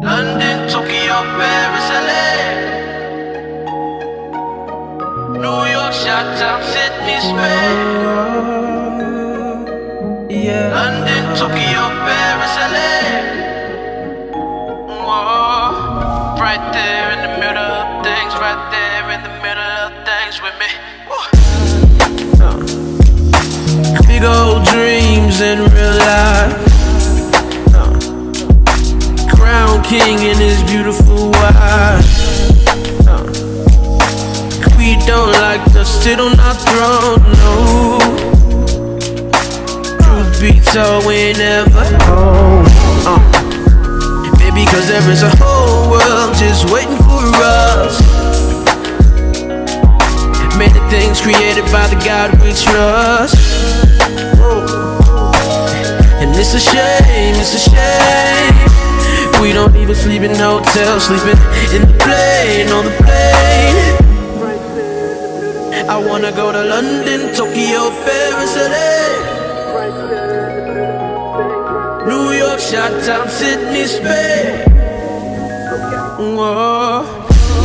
London, Tokyo, Paris, LA. New York, Chi-Town, Sydney, Spain. Yeah. London, Tokyo, Paris, LA. Whoa. Right there in the middle of things, right there in the middle of things with me. Woo. Uh. Big old dreams in real life. King and his beautiful wife. Uh, We don't like to sit on our throne, no. Truth be told, we never home. Uh, Maybe cause there is a whole world just waiting for us. Many things created by the God we trust. And it's a shame. We don't even sleep in hotels, sleeping in the plane, on the plane. I wanna go to London, Tokyo, Paris, LA. New York, Chi-Town, Sydney, Spain. Whoa.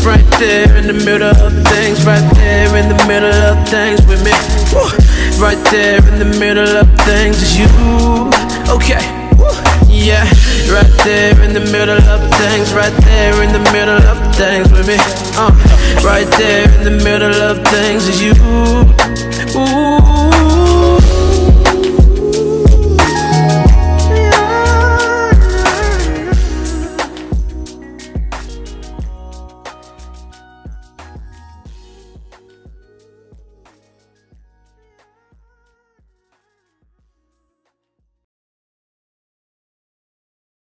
Right there in the middle of things, right there in the middle of things with me. Woo. Right there in the middle of things is you. Okay. Woo. Yeah, right there in the middle of things, right there in the middle of things with me. Uh, right there in the middle of things is you. Ooh.